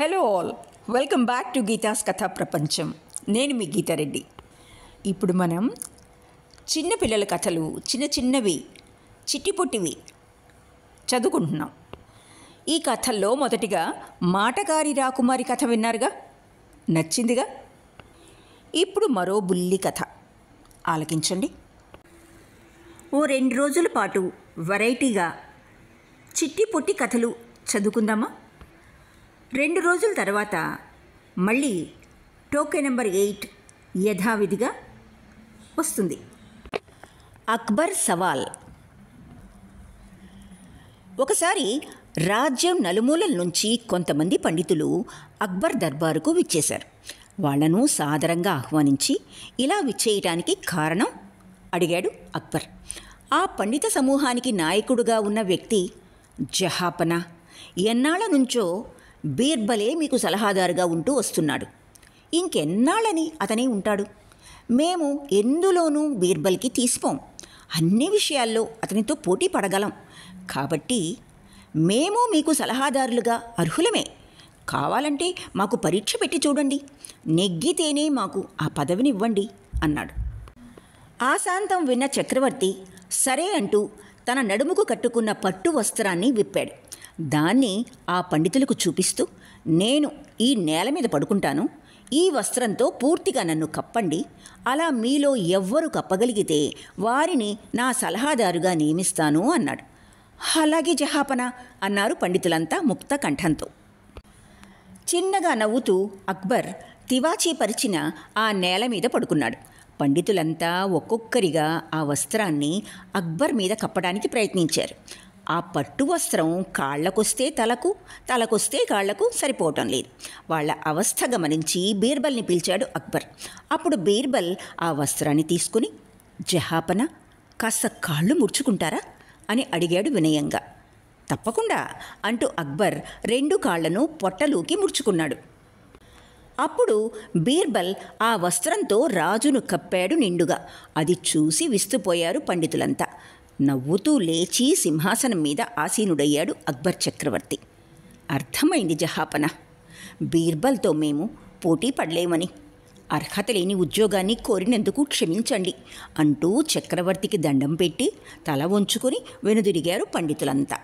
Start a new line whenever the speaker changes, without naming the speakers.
Hello all welcome back to Geetha's కథా ప్రపంచం. నేను మీ గీతారెడ్డి. ఇప్పుడు మనం చిన్న పిల్లల కథలు చిన్న చిన్నవి చిట్టిపొట్టివి చదువుకుంటున్నాం. ఈ కథల్లో మొదటిగా మాటగారి రాకుమారి కథ విన్నారుగా? నచ్చిందిగా? ఇప్పుడు మరో బుల్లి కథ. ఆలకించండి. ఓ రెండు రోజుల పాటు వెరైటీగా చిట్టి పొట్టి కథలు చదువుకుందామా? రెండు రోజుల తర్వాత మళ్ళీ టోకెన్ నెంబర్ ఎయిట్ యథావిధిగా వస్తుంది. అక్బర్ సవాల్. ఒకసారి రాజ్యం నలుమూలల నుంచి కొంతమంది పండితులు అక్బర్ దర్బారుకు విచ్చేశారు. వాళ్ళను సాదరంగా ఆహ్వానించి ఇలా విచ్చేయటానికి కారణం అడిగాడు అక్బర్. ఆ పండిత సమూహానికి నాయకుడుగా ఉన్న వ్యక్తి జహాపన. ఎన్నాళ్ళ నుంచో బీర్బలే మీకు సలహాదారుగా ఉంటూ వస్తున్నాడు. ఇంకెన్నాళ్ళని అతనే ఉంటాడు? మేము ఎందులోనూ బీర్బల్కి తీసిపోం. అన్ని విషయాల్లో అతనితో పోటీ పడగలం. కాబట్టి మేము మీకు సలహాదారులుగా అర్హులమే. కావాలంటే మాకు పరీక్ష పెట్టి చూడండి. నెగ్గితేనే మాకు ఆ పదవినివ్వండి అన్నాడు. ఆశాంతం విన్న చక్రవర్తి సరే అంటూ తన నడుముకు కట్టుకున్న పట్టు వస్త్రాన్ని విప్పాడు. దాన్ని ఆ పండితులకు చూపిస్తూ నేను ఈ నేల మీద పడుకుంటాను. ఈ వస్త్రంతో పూర్తిగా నన్ను కప్పండి. అలా మీలో ఎవ్వరు కప్పగలిగితే వారిని నా సలహాదారుగా నియమిస్తాను అన్నాడు. అలాగే జహాపన అన్నారు పండితులంతా ముక్త కంఠంతో. చిన్నగా నవ్వుతూ అక్బర్ తివాచీ పరిచిన ఆ నేల మీద పడుకున్నాడు. పండితులంతా ఒక్కొక్కరిగా ఆ వస్త్రాన్ని అక్బర్ మీద కప్పడానికి ప్రయత్నించారు. ఆ పట్టు వస్త్రం కాళ్ళకొస్తే తలకు తలకొస్తే కాళ్ళకు సరిపోవటం లేదు. వాళ్ళ అవస్థ గమనించి బీర్బల్ని పిలిచాడు అక్బర్. అప్పుడు బీర్బల్ ఆ వస్త్రాన్ని తీసుకుని జహాపన కాస్త కాళ్ళు ముడుచుకుంటారా? అని అడిగాడు వినయంగా. తప్పకుండా అంటూ అక్బర్ రెండు కాళ్ళను పొట్టలోకి ముడుచుకున్నాడు. అప్పుడు బీర్బల్ ఆ వస్త్రంతో రాజును కప్పాడు నిండుగా. అది చూసి విస్తుపోయారు పండితులంతా. నవ్వుతూ లేచి సింహాసనం మీద ఆసీనుడయ్యాడు అక్బర్ చక్రవర్తి. అర్థమైంది జహాపన. బీర్బల్తో మేము పోటీ పడలేమని. అర్హత లేని ఉద్యోగాన్ని కోరినందుకు క్షమించండి అంటూ చక్రవర్తికి దండం పెట్టి తల వంచుకొని వెనుదిరిగారు పండితులంతా.